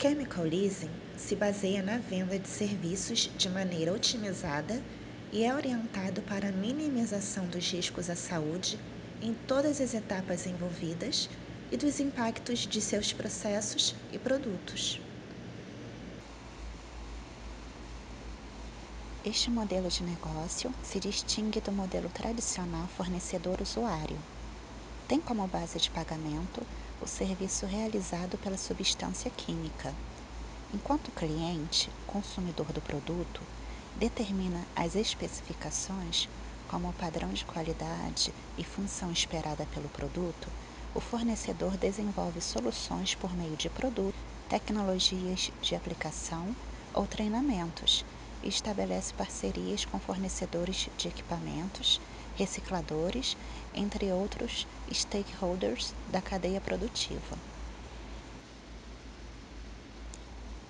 chemical leasing se baseia na venda de serviços de maneira otimizada e é orientado para a minimização dos riscos à saúde em todas as etapas envolvidas e dos impactos de seus processos e produtos. Este modelo de negócio se distingue do modelo tradicional fornecedor-usuário. Tem como base de pagamento o serviço realizado pela substância química, enquanto o cliente, consumidor do produto, determina as especificações, como o padrão de qualidade e função esperada pelo produto, o fornecedor desenvolve soluções por meio de produtos, tecnologias de aplicação ou treinamentos e estabelece parcerias com fornecedores de equipamentos, recicladores, entre outros stakeholders da cadeia produtiva.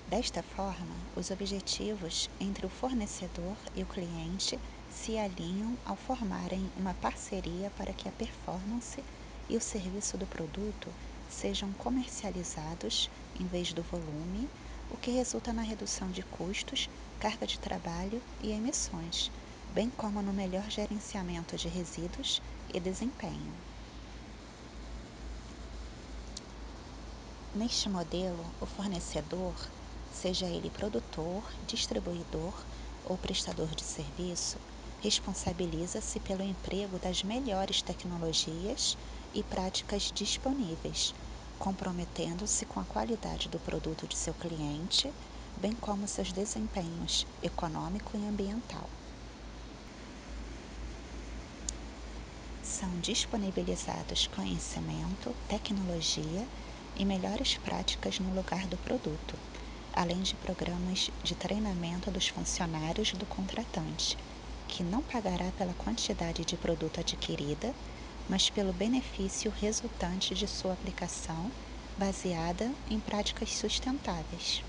Desta forma, os objetivos entre o fornecedor e o cliente se alinham ao formarem uma parceria para que a performance e o serviço do produto sejam comercializados em vez do volume, o que resulta na redução de custos carga de trabalho e emissões, bem como no melhor gerenciamento de resíduos e desempenho. Neste modelo, o fornecedor, seja ele produtor, distribuidor ou prestador de serviço, responsabiliza-se pelo emprego das melhores tecnologias e práticas disponíveis, comprometendo-se com a qualidade do produto de seu cliente bem como seus desempenhos econômico e ambiental. São disponibilizados conhecimento, tecnologia e melhores práticas no lugar do produto, além de programas de treinamento dos funcionários do contratante, que não pagará pela quantidade de produto adquirida, mas pelo benefício resultante de sua aplicação baseada em práticas sustentáveis.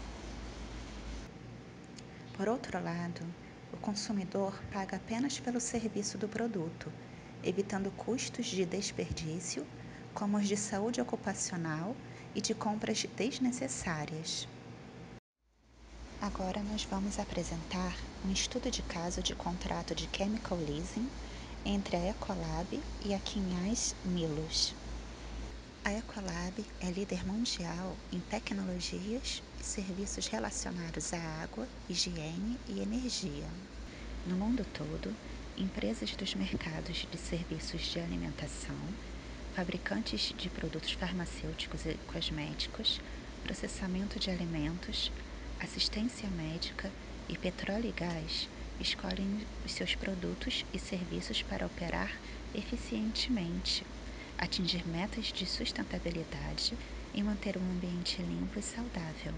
Por outro lado, o consumidor paga apenas pelo serviço do produto, evitando custos de desperdício, como os de saúde ocupacional e de compras desnecessárias. Agora nós vamos apresentar um estudo de caso de contrato de chemical leasing entre a Ecolab e a Quinhais Milos. A Ecolab é líder mundial em tecnologias e serviços relacionados à água, higiene e energia. No mundo todo, empresas dos mercados de serviços de alimentação, fabricantes de produtos farmacêuticos e cosméticos, processamento de alimentos, assistência médica e petróleo e gás escolhem os seus produtos e serviços para operar eficientemente atingir metas de sustentabilidade e manter um ambiente limpo e saudável.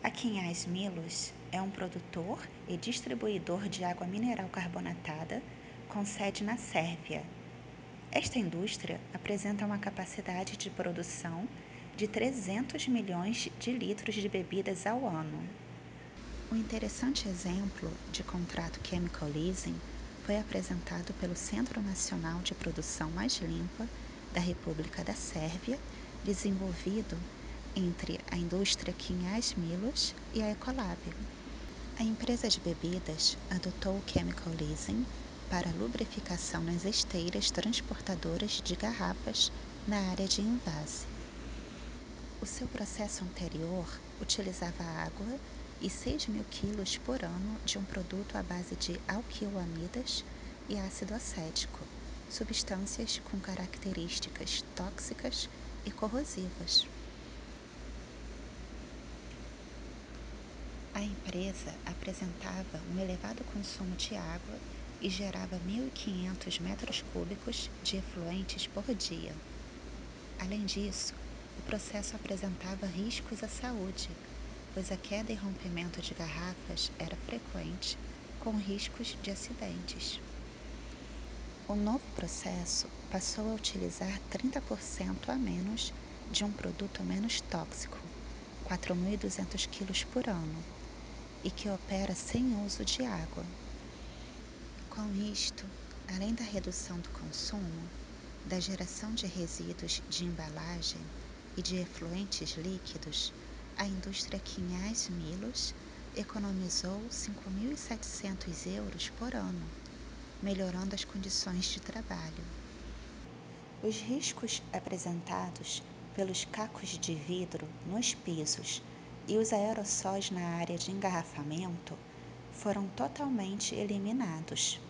A Quinhais Milos é um produtor e distribuidor de água mineral carbonatada com sede na Sérvia. Esta indústria apresenta uma capacidade de produção de 300 milhões de litros de bebidas ao ano. Um interessante exemplo de contrato chemical leasing foi apresentado pelo Centro Nacional de Produção Mais Limpa da República da Sérvia, desenvolvido entre a indústria Quinhais Milos e a Ecolab. A empresa de bebidas adotou o chemical leasing para lubrificação nas esteiras transportadoras de garrafas na área de invase. O seu processo anterior utilizava água e 6 mil quilos por ano de um produto à base de alquilamidas e ácido acético, substâncias com características tóxicas e corrosivas. A empresa apresentava um elevado consumo de água e gerava 1.500 metros cúbicos de efluentes por dia. Além disso, o processo apresentava riscos à saúde, pois a queda e rompimento de garrafas era frequente, com riscos de acidentes. O novo processo passou a utilizar 30% a menos de um produto menos tóxico, 4.200 kg por ano, e que opera sem uso de água. Com isto, além da redução do consumo, da geração de resíduos de embalagem e de efluentes líquidos, a indústria Quinhais Milos economizou 5.700 euros por ano, melhorando as condições de trabalho. Os riscos apresentados pelos cacos de vidro nos pisos e os aerossóis na área de engarrafamento foram totalmente eliminados.